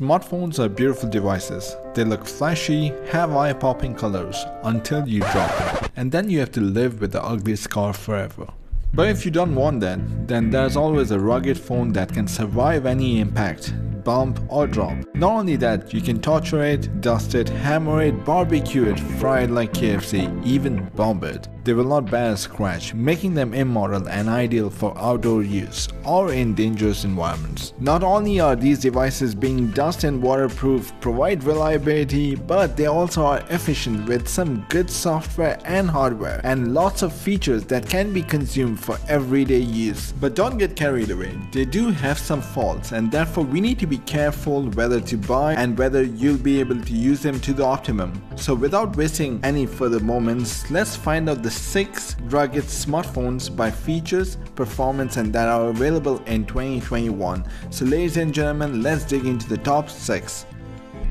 Smartphones are beautiful devices. They look flashy, have eye-popping colors until you drop them. And then you have to live with the ugly scar forever. But if you don't want that, then there's always a rugged phone that can survive any impact, bump or drop. Not only that, you can torture it, dust it, hammer it, barbecue it, fry it like KFC, even bomb it. They will not bear a scratch, making them immortal and ideal for outdoor use or in dangerous environments. Not only are these devices being dust and waterproof, provide reliability, but they also are efficient with some good software and hardware and lots of features that can be consumed for everyday use. But don't get carried away, they do have some faults and therefore we need to be careful whether to buy and whether you'll be able to use them to the optimum. So without wasting any further moments, let's find out the the six rugged smartphones by features, performance, and that are available in 2021. So, ladies and gentlemen, let's dig into the top six.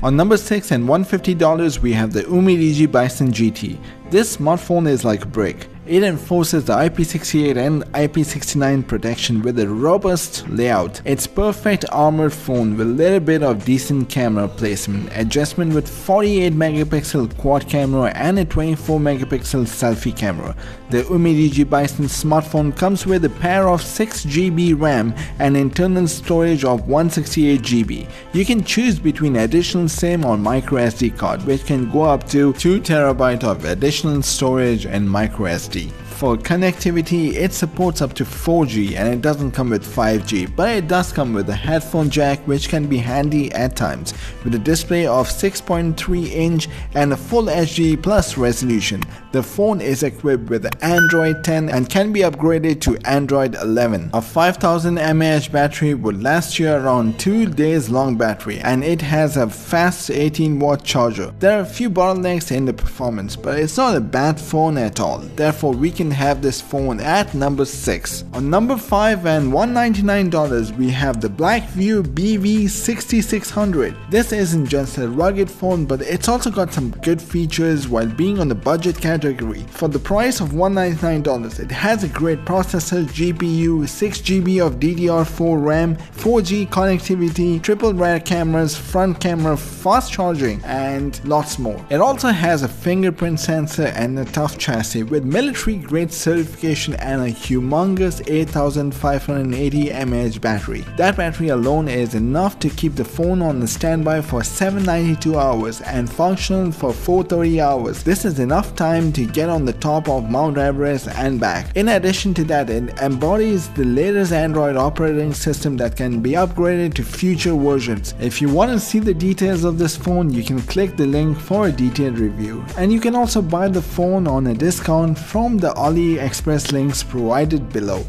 On number 6 and $150 we have the Umi Bison GT. This smartphone is like brick. It enforces the IP68 and IP69 protection with a robust layout. It's perfect armored phone with a little bit of decent camera placement, adjustment with 48 megapixel quad camera and a 24 megapixel selfie camera. The Digi Bison smartphone comes with a pair of 6GB RAM and internal storage of 168GB. You can choose between additional SIM or microSD card which can go up to 2TB of additional storage and microSD. City. For connectivity, it supports up to 4G and it doesn't come with 5G, but it does come with a headphone jack which can be handy at times. With a display of 6.3 inch and a full HD plus resolution, the phone is equipped with Android 10 and can be upgraded to Android 11. A 5000 mAh battery would last you around 2 days long battery and it has a fast 18 watt charger. There are a few bottlenecks in the performance, but it's not a bad phone at all. Therefore, we can have this phone at number 6. On number 5 and $199 we have the Blackview BV6600. This isn't just a rugged phone but it's also got some good features while being on the budget category. For the price of $199 it has a great processor, GPU, 6GB of DDR4 RAM, 4G connectivity, triple rear cameras, front camera, fast charging and lots more. It also has a fingerprint sensor and a tough chassis with military grade certification and a humongous 8580 mAh battery. That battery alone is enough to keep the phone on the standby for 792 hours and functional for 430 hours. This is enough time to get on the top of Mount Everest and back. In addition to that, it embodies the latest Android operating system that can be upgraded to future versions. If you want to see the details of this phone, you can click the link for a detailed review. And you can also buy the phone on a discount from the AliExpress links provided below.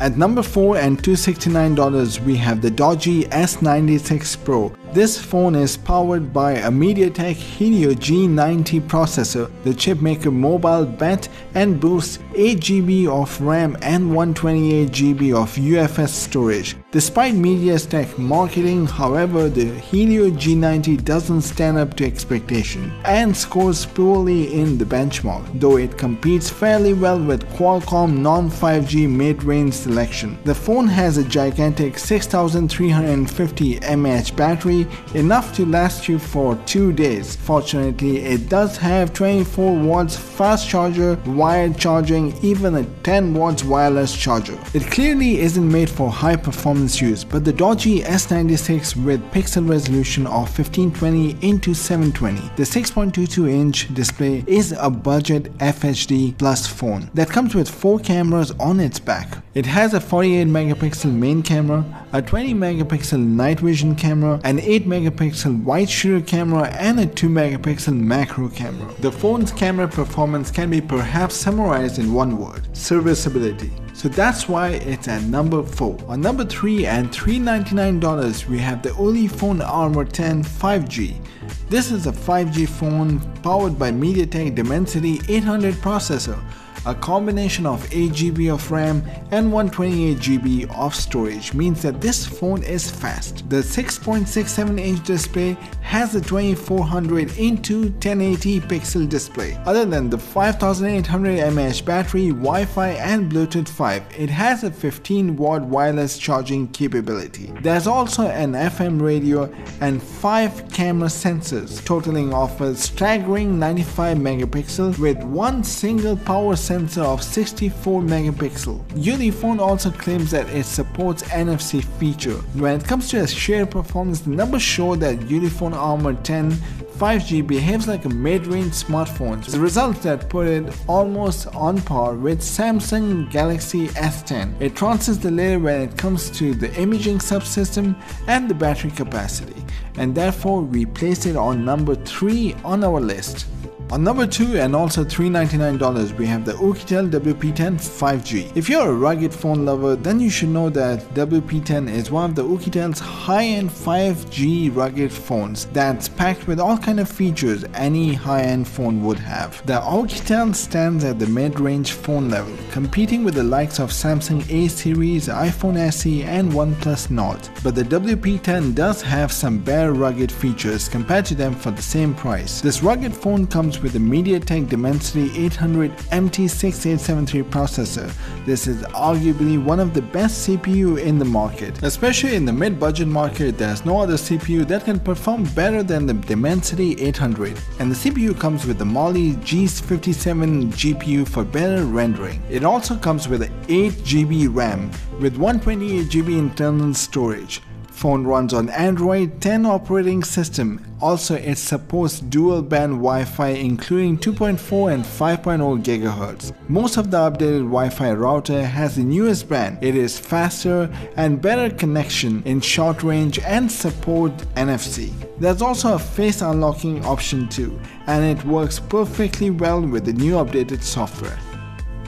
At number 4 and $269 we have the Doogee S96 Pro. This phone is powered by a MediaTek Helio G90 processor. The chipmaker mobile bet and boasts 8GB of RAM and 128GB of UFS storage. Despite MediaTek marketing, however, the Helio G90 doesn't stand up to expectation and scores poorly in the benchmark, though it competes fairly well with Qualcomm non-5G mid-range selection. The phone has a gigantic 6350 mAh battery enough to last you for 2 days. Fortunately, it does have 24 watts fast charger, wired charging, even a 10 watts wireless charger. It clearly isn't made for high performance use, but the Doogee S96 with pixel resolution of 1520 into 720, the 6.22 inch display is a budget FHD plus phone that comes with 4 cameras on its back. It has a 48 megapixel main camera, a 20 megapixel night vision camera, an 8 megapixel wide shooter camera and a 2 megapixel macro camera. The phone's camera performance can be perhaps summarized in one word, serviceability. So that's why it's at number 4. On number 3 and $399 we have the Ulefone Armor 10 5G. This is a 5G phone powered by MediaTek Dimensity 800 processor a combination of 8GB of RAM and 128GB of storage means that this phone is fast. The 6.67 inch display has a 2400 into 1080 pixel display. Other than the 5800 mAh battery, Wi-Fi and Bluetooth 5, it has a 15 watt wireless charging capability. There's also an FM radio and 5 camera sensors, totaling of a staggering 95 megapixel with one single power sensor of 64 megapixel. Ulefone also claims that it supports NFC feature. When it comes to its sheer performance, the numbers show that Ulefone Armor 10 5G behaves like a mid-range smartphone, the results that put it almost on par with Samsung Galaxy S10. It transcends the layer when it comes to the imaging subsystem and the battery capacity, and therefore we place it on number 3 on our list. On number 2 and also $399 we have the Oukitel WP10 5G. If you're a rugged phone lover then you should know that WP10 is one of the Oukitel's high-end 5G rugged phones that's packed with all kind of features any high-end phone would have. The Oukitel stands at the mid-range phone level, competing with the likes of Samsung A series, iPhone SE and OnePlus Nord. But the WP10 does have some bare rugged features compared to them for the same price. This rugged phone comes with the MediaTek Dimensity 800 MT6873 processor. This is arguably one of the best CPU in the market. Especially in the mid-budget market, there's no other CPU that can perform better than the Dimensity 800. And the CPU comes with the Mali G57 GPU for better rendering. It also comes with 8GB RAM with 128GB internal storage. Phone runs on Android 10 operating system. Also, it supports dual band Wi-Fi including 2.4 and 5.0 GHz. Most of the updated Wi-Fi router has the newest band. It is faster and better connection in short range and support NFC. There's also a face unlocking option too, and it works perfectly well with the new updated software.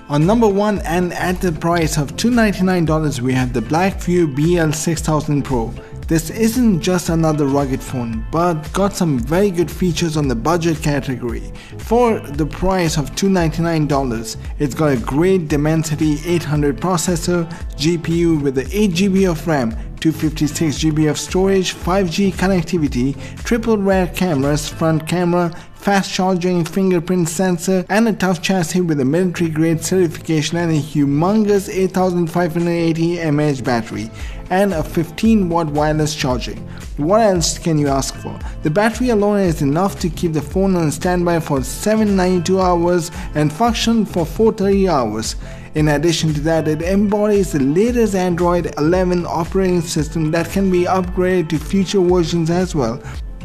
On number 1 and at the price of $299 we have the Blackview BL6000 Pro. This isn't just another rugged phone, but got some very good features on the budget category. For the price of $299, it's got a great Dimensity 800 processor, GPU with the 8GB of RAM, 256GB of storage, 5G connectivity, triple rear cameras, front camera, fast charging fingerprint sensor, and a tough chassis with a military grade certification and a humongous 8580 mAh battery and a 15 watt wireless charging. What else can you ask for? The battery alone is enough to keep the phone on standby for 792 hours and function for 430 hours. In addition to that, it embodies the latest Android 11 operating system that can be upgraded to future versions as well.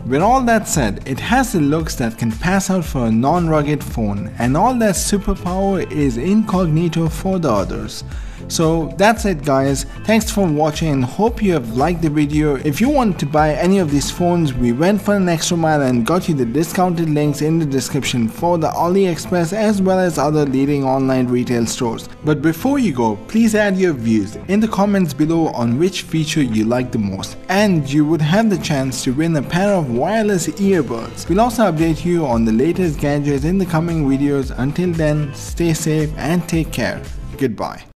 With all that said, it has the looks that can pass out for a non-rugged phone and all that superpower is incognito for the others. So that's it guys, thanks for watching and hope you have liked the video. If you want to buy any of these phones, we went for an extra mile and got you the discounted links in the description for the AliExpress as well as other leading online retail stores. But before you go, please add your views in the comments below on which feature you like the most and you would have the chance to win a pair of wireless earbuds. We'll also update you on the latest gadgets in the coming videos. Until then, stay safe and take care. Goodbye.